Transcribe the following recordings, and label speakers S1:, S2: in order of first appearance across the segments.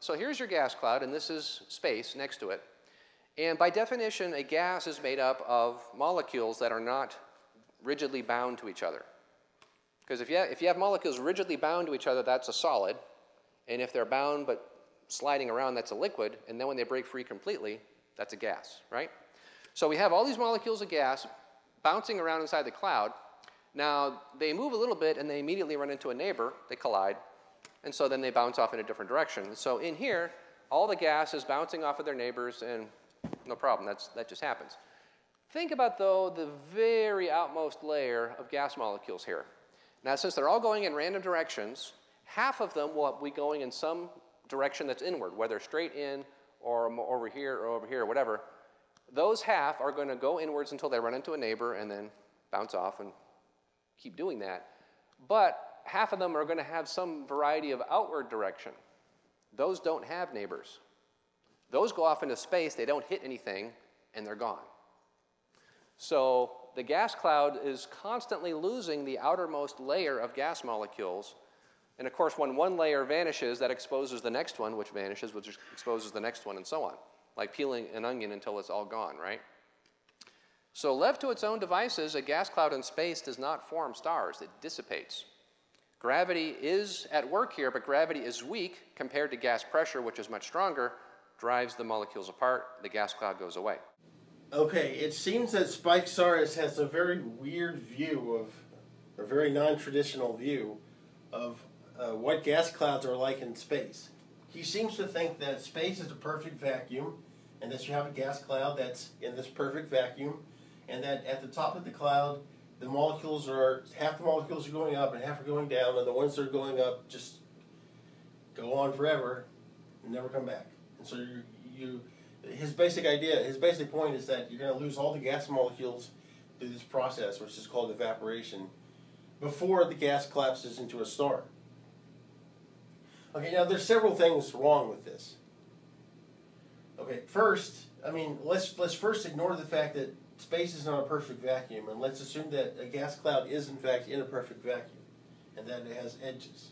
S1: so here's your gas cloud, and this is space next to it. And by definition, a gas is made up of molecules that are not rigidly bound to each other. Because if you, have, if you have molecules rigidly bound to each other, that's a solid. And if they're bound but sliding around, that's a liquid. And then when they break free completely, that's a gas, right? So we have all these molecules of gas bouncing around inside the cloud. Now, they move a little bit and they immediately run into a neighbor, they collide, and so then they bounce off in a different direction. So in here, all the gas is bouncing off of their neighbors and no problem, That's, that just happens. Think about, though, the very outmost layer of gas molecules here. Now, since they're all going in random directions, half of them will be going in some direction that's inward, whether straight in or over here or over here, or whatever. Those half are going to go inwards until they run into a neighbor and then bounce off and keep doing that. But half of them are going to have some variety of outward direction. Those don't have neighbors. Those go off into space, they don't hit anything, and they're gone. So the gas cloud is constantly losing the outermost layer of gas molecules. And of course, when one layer vanishes, that exposes the next one, which vanishes, which exposes the next one, and so on. Like peeling an onion until it's all gone, right? So, left to its own devices, a gas cloud in space does not form stars, it dissipates. Gravity is at work here, but gravity is weak compared to gas pressure, which is much stronger, drives the molecules apart, the gas cloud goes away.
S2: Okay, it seems that Spike Psarris has a very weird view of, a very non-traditional view of uh, what gas clouds are like in space. He seems to think that space is a perfect vacuum, and that you have a gas cloud that's in this perfect vacuum, and that at the top of the cloud, the molecules are, half the molecules are going up and half are going down, and the ones that are going up just go on forever and never come back. And so you, you, his basic idea, his basic point is that you're going to lose all the gas molecules through this process, which is called evaporation, before the gas collapses into a star. Okay, now there's several things wrong with this. Okay, first, I mean, let's let's first ignore the fact that space is not a perfect vacuum, and let's assume that a gas cloud is in fact in a perfect vacuum, and that it has edges.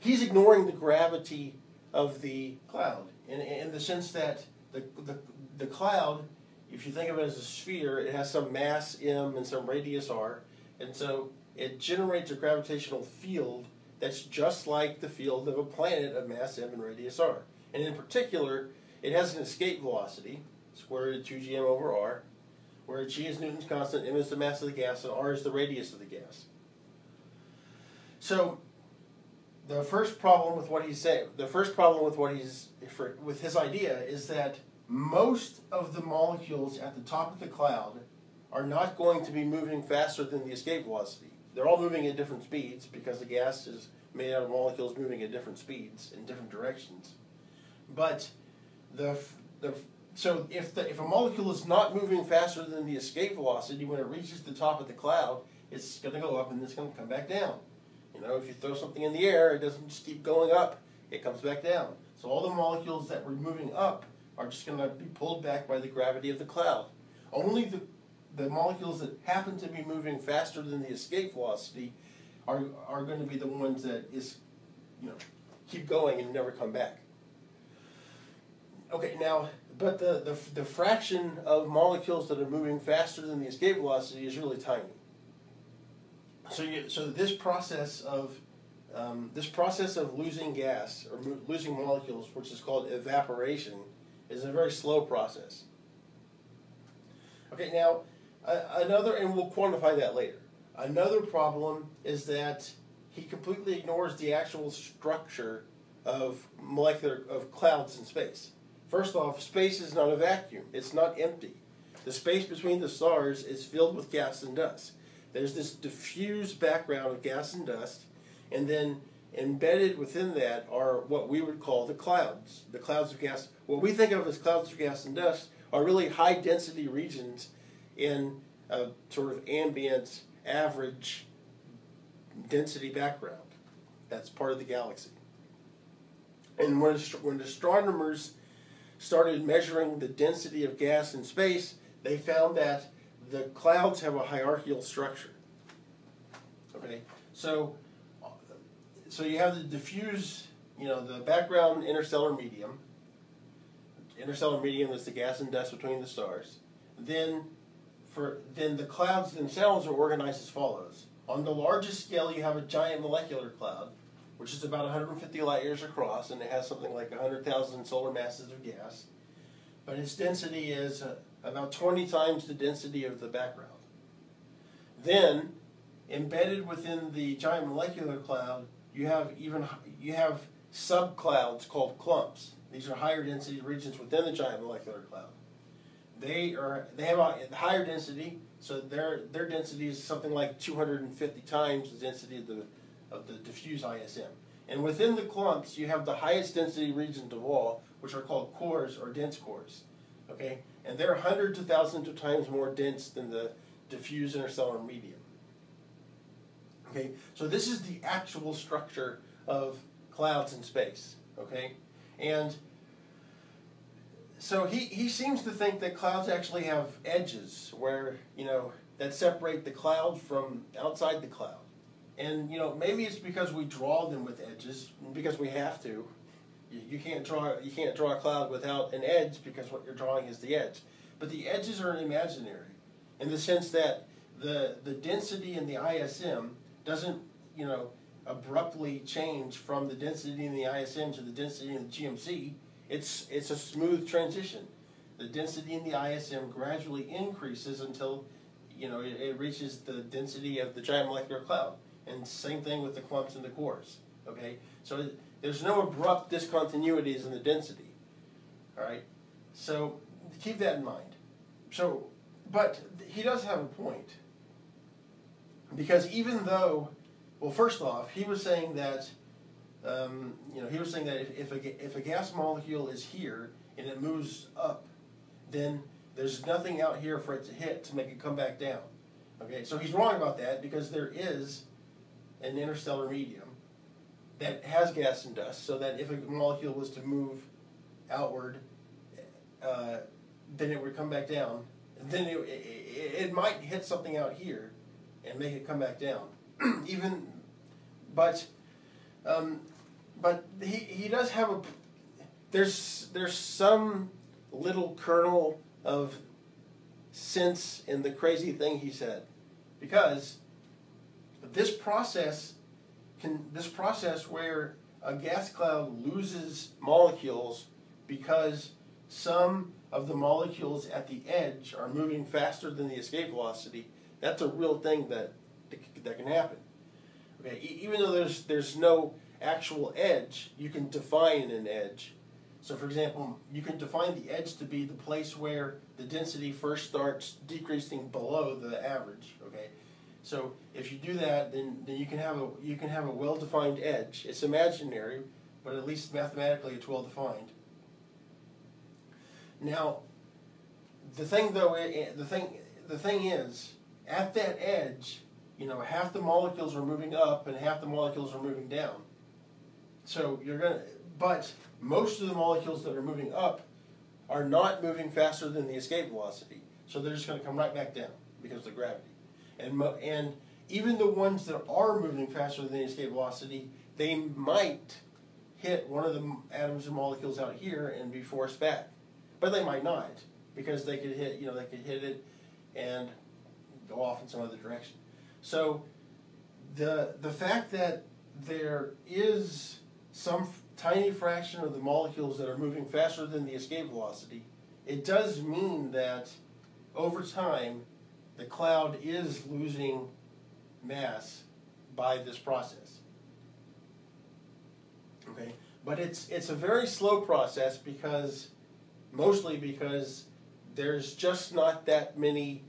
S2: He's ignoring the gravity of the cloud in, in the sense that the, the, the cloud, if you think of it as a sphere, it has some mass m and some radius r, and so it generates a gravitational field that's just like the field of a planet of mass m and radius r. And in particular, it has an escape velocity, square root of 2 gm over r, where g is Newton's constant, m is the mass of the gas, and r is the radius of the gas. So the first problem with what he's saying, the first problem with what he's for, with his idea is that most of the molecules at the top of the cloud are not going to be moving faster than the escape velocity. They're all moving at different speeds because the gas is made out of molecules moving at different speeds in different directions. But the the so if the if a molecule is not moving faster than the escape velocity when it reaches the top of the cloud, it's going to go up and it's going to come back down. You know, if you throw something in the air, it doesn't just keep going up, it comes back down. So all the molecules that were moving up are just going to be pulled back by the gravity of the cloud. Only the, the molecules that happen to be moving faster than the escape velocity are, are going to be the ones that is, you know, keep going and never come back. Okay, now, but the, the, the fraction of molecules that are moving faster than the escape velocity is really tiny. So, you, so this process of um, this process of losing gas or losing molecules, which is called evaporation, is a very slow process. Okay, now uh, another, and we'll quantify that later. Another problem is that he completely ignores the actual structure of molecular of clouds in space. First off, space is not a vacuum; it's not empty. The space between the stars is filled with gas and dust. There's this diffuse background of gas and dust, and then embedded within that are what we would call the clouds. The clouds of gas, what we think of as clouds of gas and dust, are really high density regions in a sort of ambient, average density background. That's part of the galaxy. And when, when astronomers started measuring the density of gas in space, they found that the clouds have a hierarchical structure. Okay, so so you have the diffuse you know, the background interstellar medium. Interstellar medium is the gas and dust between the stars. Then, for then the clouds themselves are organized as follows. On the largest scale, you have a giant molecular cloud, which is about 150 light years across, and it has something like 100,000 solar masses of gas. But its density is uh, about 20 times the density of the background. Then, embedded within the giant molecular cloud, you have even you have subclouds called clumps. These are higher density regions within the giant molecular cloud. They are they have a higher density, so their their density is something like 250 times the density of the of the diffuse ISM. And within the clumps, you have the highest density regions of all, which are called cores or dense cores. Okay, and they're hundreds of thousands of times more dense than the diffuse interstellar medium. Okay, so this is the actual structure of clouds in space. Okay, and so he, he seems to think that clouds actually have edges where you know that separate the cloud from outside the cloud. And you know maybe it's because we draw them with edges because we have to. You, you can't draw you can't draw a cloud without an edge because what you're drawing is the edge. But the edges are imaginary in the sense that the the density in the ISM doesn't you know abruptly change from the density in the ISM to the density in the GMC. It's it's a smooth transition. The density in the ISM gradually increases until you know it, it reaches the density of the giant molecular cloud. And same thing with the clumps and the cores. Okay, so there's no abrupt discontinuities in the density. All right, so keep that in mind. So, but he does have a point because even though, well, first off, he was saying that, um, you know, he was saying that if, if a if a gas molecule is here and it moves up, then there's nothing out here for it to hit to make it come back down. Okay, so he's wrong about that because there is an interstellar medium that has gas and dust, so that if a molecule was to move outward, uh, then it would come back down. Then it, it, it might hit something out here and make it come back down. Even, but, um, but he, he does have a. There's there's some little kernel of sense in the crazy thing he said, because this process can this process where a gas cloud loses molecules because some of the molecules at the edge are moving faster than the escape velocity. That's a real thing that that can happen. Okay, even though there's there's no actual edge, you can define an edge. So, for example, you can define the edge to be the place where the density first starts decreasing below the average. Okay, so if you do that, then, then you can have a you can have a well-defined edge. It's imaginary, but at least mathematically it's well defined. Now, the thing though, the thing the thing is, at that edge, you know, half the molecules are moving up and half the molecules are moving down. So you're gonna, but most of the molecules that are moving up are not moving faster than the escape velocity. So they're just gonna come right back down because of the gravity. And and even the ones that are moving faster than the escape velocity, they might hit one of the atoms and molecules out here and be forced back, but they might not because they could hit, you know, they could hit it and go off in some other direction. So the the fact that there is some tiny fraction of the molecules that are moving faster than the escape velocity, it does mean that over time the cloud is losing mass by this process. Okay, but it's it's a very slow process because mostly because there's just not that many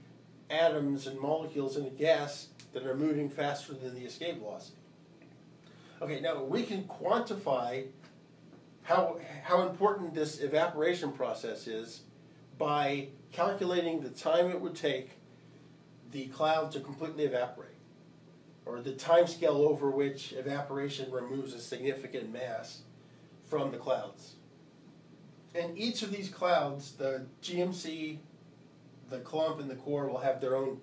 S2: atoms and molecules in the gas that are moving faster than the escape velocity. Okay, now we can quantify how, how important this evaporation process is by calculating the time it would take the cloud to completely evaporate, or the time scale over which evaporation removes a significant mass from the clouds. And each of these clouds, the GMC, the clump, and the core, will have their own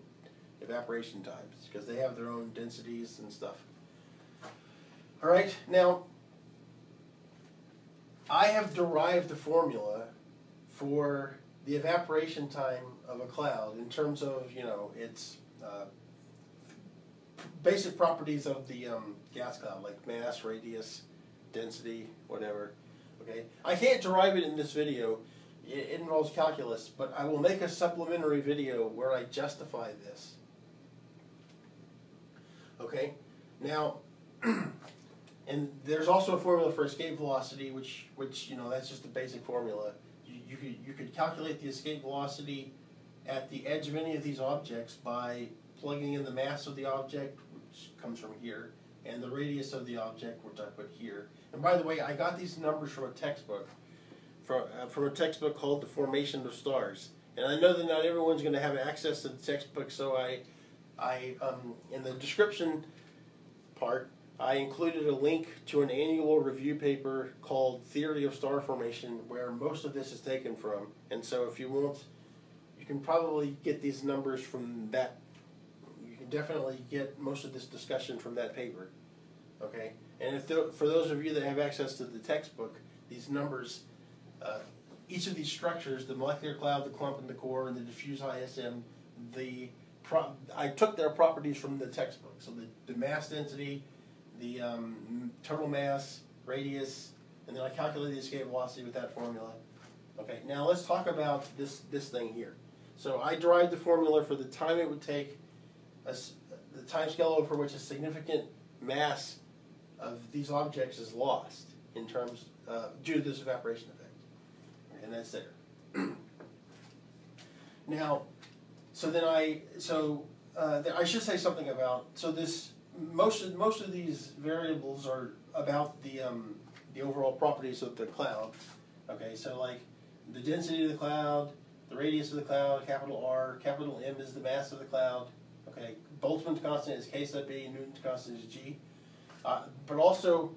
S2: evaporation times because they have their own densities and stuff. All right, now I have derived the formula for the evaporation time of a cloud in terms of, you know, its uh, basic properties of the um, gas cloud, like mass, radius, density, whatever. Okay, I can't derive it in this video. It, involves calculus, but I will make a supplementary video where I justify this. Okay, now, and there's also a formula for escape velocity, which, which you know, that's just a basic formula. You, could you could calculate the escape velocity at the edge of any of these objects by plugging in the mass of the object, which comes from here, and the radius of the object, which I put here. And by the way, I got these numbers from a textbook, from, uh, from a textbook called The Formation of Stars. And I know that not everyone's going to have access to the textbook, so I, I um, in the description part, I included a link to an annual review paper called Theory of Star Formation, where most of this is taken from. And so if you want, you can probably get these numbers from that. You can definitely get most of this discussion from that paper. Okay? And if for those of you that have access to the textbook, these numbers, uh, each of these structures, the molecular cloud, the clump, and the core, and the diffuse ISM, the I took their properties from the textbook. So the, the mass density, the um, total mass, radius, and then I calculated the escape velocity with that formula. Okay, now let's talk about this, this thing here. So I derived the formula for the time it would take, a, the time scale over which a significant mass of these objects is lost in terms uh, due to this evaporation effect, and that's there. now, so then I so uh, I should say something about so this most of most of these variables are about the um, the overall properties of the cloud. Okay, so like the density of the cloud, the radius of the cloud, capital R, capital M is the mass of the cloud. Okay, Boltzmann's constant is K sub B, Newton's constant is G. Uh, but also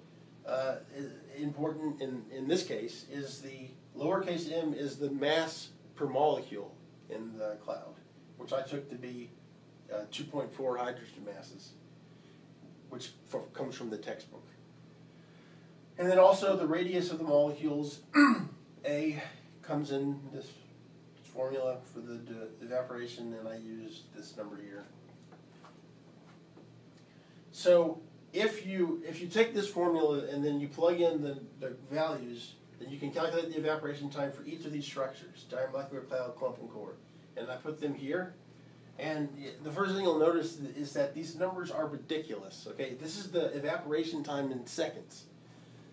S2: uh, important in, in this case is the lowercase m is the mass per molecule in the cloud, which I took to be uh, 2.4 hydrogen masses, which comes from the textbook. And then also the radius of the molecules, A comes in this formula for the, evaporation, and I use this number here. So if you if you take this formula and then you plug in the, the values, then you can calculate the evaporation time for each of these structures, giant molecular cloud, clump, and core. And I put them here. And the first thing you'll notice is that these numbers are ridiculous. Okay, this is the evaporation time in seconds.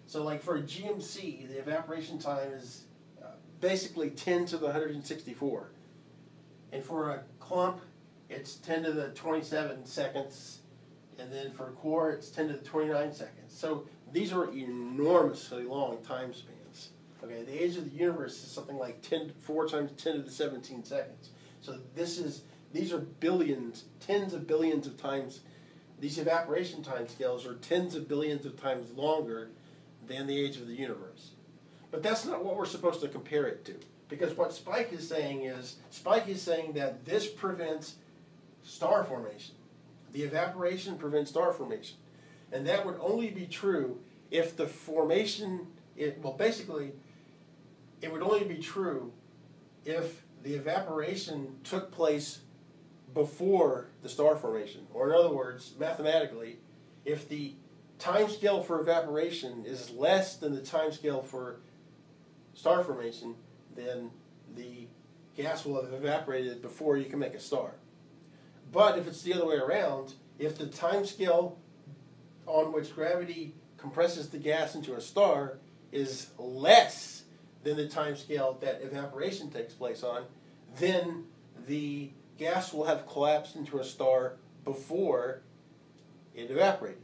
S2: So like for a GMC, the evaporation time is uh, basically 10 to the 164. And for a clump, it's 10 to the 27 seconds and then for a core it's 10 to the 29 seconds. So these are enormously long time spans. Okay, the age of the universe is something like 10, 4 times 10 to the 17 seconds. So this is, these are billions, tens of billions of times, these evaporation time scales are tens of billions of times longer than the age of the universe. But that's not what we're supposed to compare it to. Because what Spike is saying is, Spike is saying that this prevents star formation. The evaporation prevents star formation. And that would only be true if the formation, it, well, basically, it would only be true if the evaporation took place before the star formation. Or, in other words, mathematically, if the time scale for evaporation is less than the time scale for star formation, then the gas will have evaporated before you can make a star. But if it's the other way around, if the time scale on which gravity compresses the gas into a star is less than the time scale that evaporation takes place on, then the gas will have collapsed into a star before it evaporated.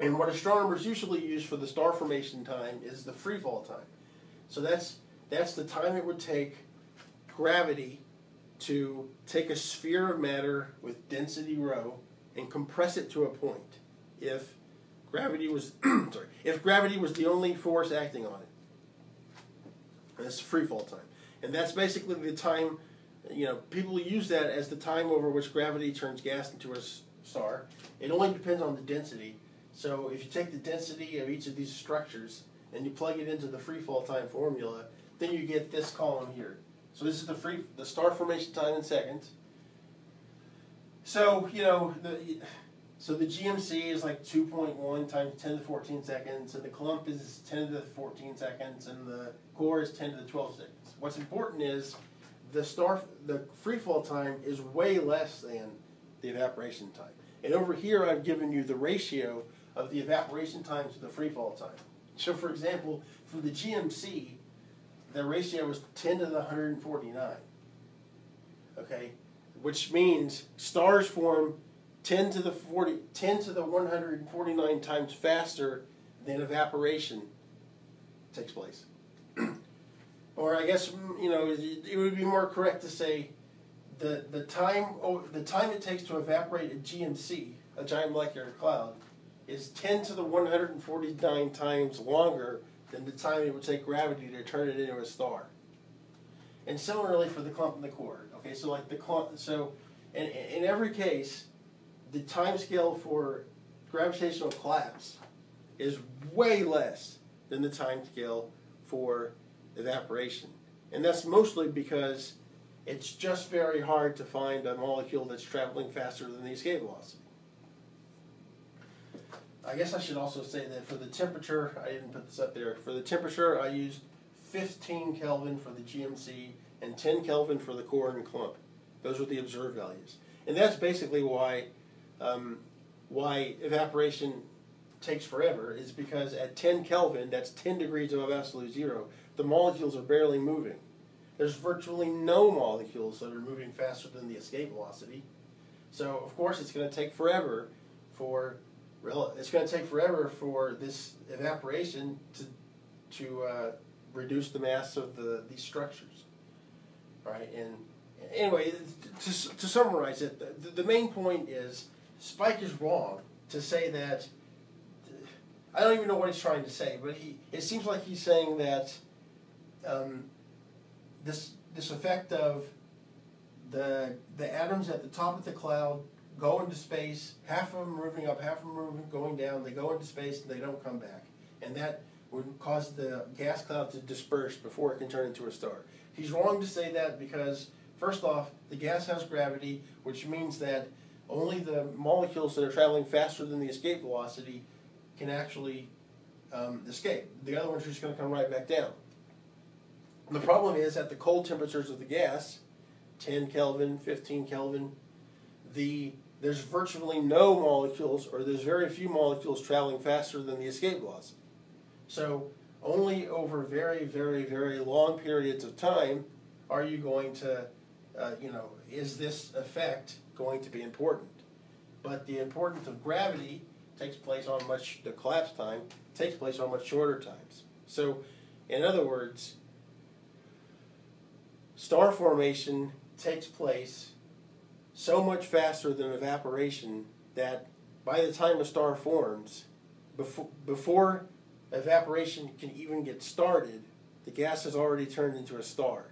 S2: And what astronomers usually use for the star formation time is the free fall time. So that's that's the time it would take gravity to take a sphere of matter with density rho and compress it to a point if gravity was sorry if gravity was the only force acting on it that's free fall time and that's basically the time you know people use that as the time over which gravity turns gas into a star it only depends on the density so if you take the density of each of these structures and you plug it into the free fall time formula, then you get this column here. So this is the free the star formation time in seconds. So you know the so the GMC is like 2.1 times 10 to the 14 seconds, and the clump is 10 to the 14 seconds, and the core is 10 to the 12 seconds. What's important is the star the free fall time is way less than the evaporation time. And over here I've given you the ratio of the evaporation time to the free fall time. So for example, for the GMC, the ratio was 10 to the 149. Okay? Which means stars form 10 to the 40 10 to the 149 times faster than evaporation takes place. Or I guess mm, you know it would be more correct to say the the time the time it takes to evaporate a GMC, a giant molecular cloud, is 10 to the 149 times longer than the time it would take gravity to turn it into a star. And similarly for the clump and the core. Okay, so like the clump, so in, in every case, the time scale for gravitational collapse is way less than the time scale for evaporation. And that's mostly because it's just very hard to find a molecule that's traveling faster than the escape velocity. I guess I should also say that for the temperature, I didn't put this up there, for the temperature I used 15 Kelvin for the GMC and 10 Kelvin for the core and clump. Those are the observed values. And that's basically why, um, why evaporation takes forever is because at 10 Kelvin, that's 10 degrees above absolute zero, the molecules are barely moving. There's virtually no molecules that are moving faster than the escape velocity. So of course it's going to take forever for it's going to take forever for this evaporation to to uh, reduce the mass of the these structures. All right, and anyway, to, to summarize it, the, the main point is Spike is wrong to say that. I don't even know what he's trying to say, but he it seems like he's saying that um, this this effect of the the atoms at the top of the cloud go into space, half of them moving up, half of them moving, going down, they go into space and they don't come back. And that would cause the gas cloud to disperse before it can turn into a star. He's wrong to say that because, first off, the gas has gravity, which means that only the molecules that are traveling faster than the escape velocity can actually um, escape. The other ones are just going to come right back down. The problem is at the cold temperatures of the gas, 10 Kelvin, 15 Kelvin, the there's virtually no molecules, or there's very few molecules traveling faster than the escape velocity. So only over very, very, very long periods of time are you going to, uh, you know, is this effect going to be important? But the importance of gravity takes place on much, the collapse time takes place on much shorter times. So, in other words, star formation takes place so much faster than evaporation that by the time a star forms, before, before evaporation can even get started, the gas has already turned into a star.